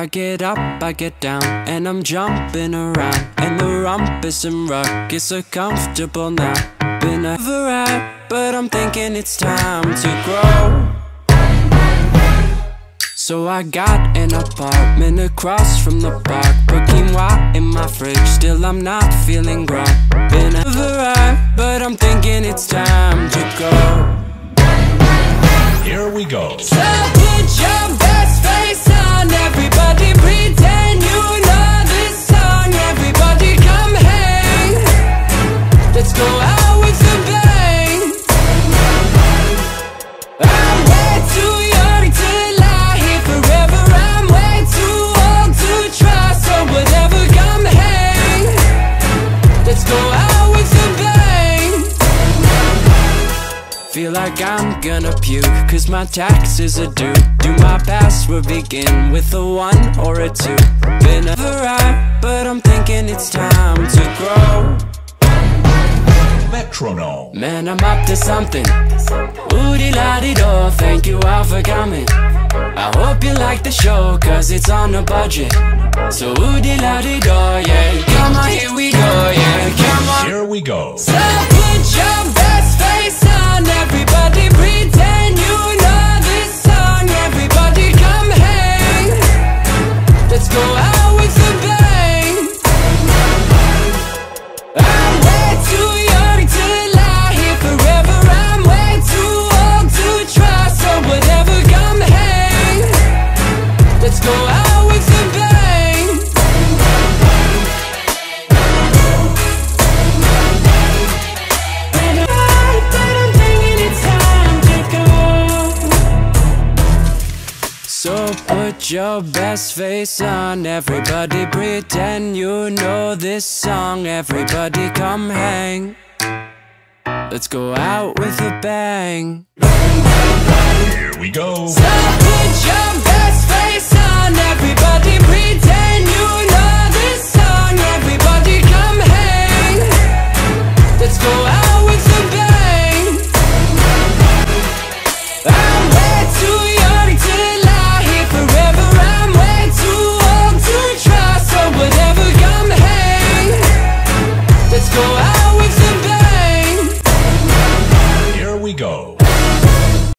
I get up, I get down, and I'm jumping around. And the rumpus and rug is so comfortable now. Been over at, but I'm thinking it's time to grow. So I got an apartment across from the park. Put quinoa in my fridge, still I'm not feeling grown. Been over at, but I'm thinking it's time to go. Here we go. So Feel like I'm gonna puke, cause my taxes are due. Do my password begin with a one or a two? Been over right, but I'm thinking it's time to grow. Metronome. Man, I'm up to something. Woody la di do, thank you all for coming. I hope you like the show, cause it's on a budget. So woody la di do, yeah. Come on, here we go, yeah. Come on. Here we go. So put your best face on, everybody pretend you know this song. Everybody come hang. Let's go out with a bang. Bang, bang, bang, Here we go. So put your